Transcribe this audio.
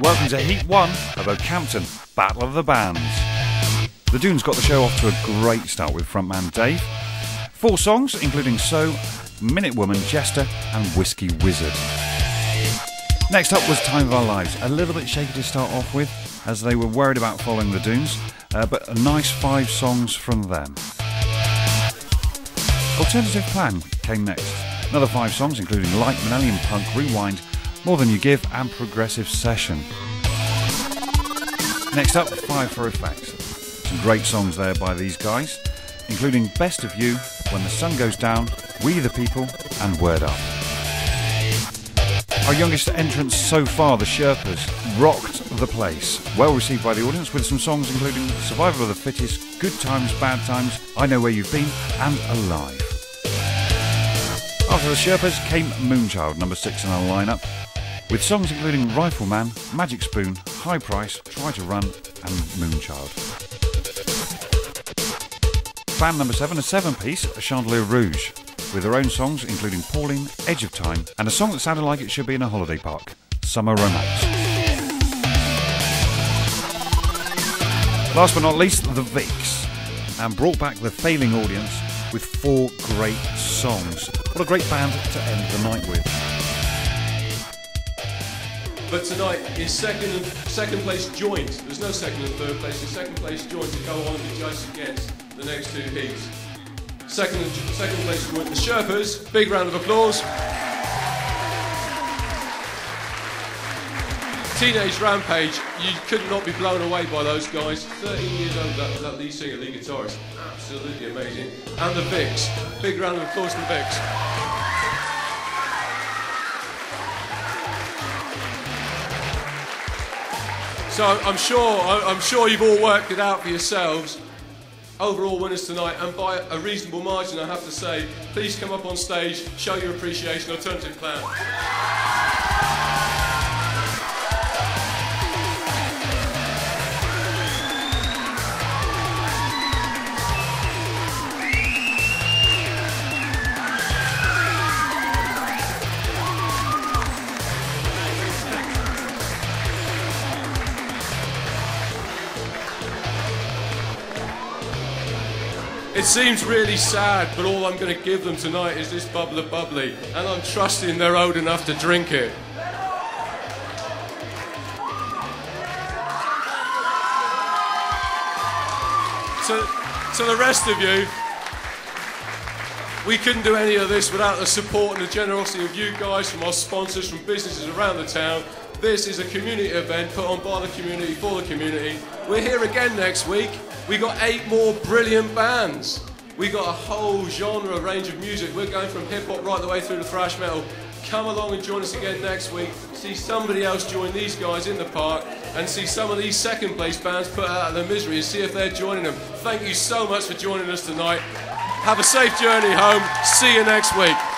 Welcome to Heat 1 of Okehampton Battle of the Bands. The Doones got the show off to a great start with frontman Dave. Four songs, including So, Minute Woman, Jester, and Whiskey Wizard. Next up was Time of Our Lives, a little bit shaky to start off with, as they were worried about following the Doones, uh, but a nice five songs from them. Alternative Plan came next. Another five songs, including Light, Millennium Punk, Rewind, More Than You Give, and Progressive Session. Next up, Fire for Effect. Some great songs there by these guys, including Best of You, When the Sun Goes Down, We the People, and Word Up. Our youngest entrants so far, the Sherpas, rocked the place. Well received by the audience with some songs including Survival of the Fittest, Good Times, Bad Times, I Know Where You've Been, and Alive. After the Sherpas came Moonchild, number six in our lineup, with songs including Rifleman, Magic Spoon, High Price, Try to Run, and Moonchild. Band number seven, a seven piece, a Chandelier Rouge, with their own songs including Pauline, Edge of Time, and a song that sounded like it should be in a holiday park, Summer Romance. Last but not least, the Vics, and brought back the failing audience with four great songs. What a great band to end the night with. But tonight is second and second place joint. There's no second and third place. It's second place joint to go on to judge against the next two heats. Second and second place joint, the Sherpas. Big round of applause. Teenage Rampage, you could not be blown away by those guys. 13 years old, that, that lead singer, lead guitarist. Absolutely amazing. And the Vics. Big round of applause for the Vics. So I'm sure, I'm sure you've all worked it out for yourselves. Overall winners tonight, and by a reasonable margin, I have to say, please come up on stage, show your appreciation, alternative plan. It seems really sad, but all I'm going to give them tonight is this bubbler bubbly, and I'm trusting they're old enough to drink it. To, to the rest of you, we couldn't do any of this without the support and the generosity of you guys, from our sponsors, from businesses around the town. This is a community event put on by the community for the community. We're here again next week. We got eight more brilliant bands. We got a whole genre range of music. We're going from hip hop right the way through to thrash metal. Come along and join us again next week. See somebody else join these guys in the park and see some of these second place bands put out of their misery and see if they're joining them. Thank you so much for joining us tonight. Have a safe journey home. See you next week.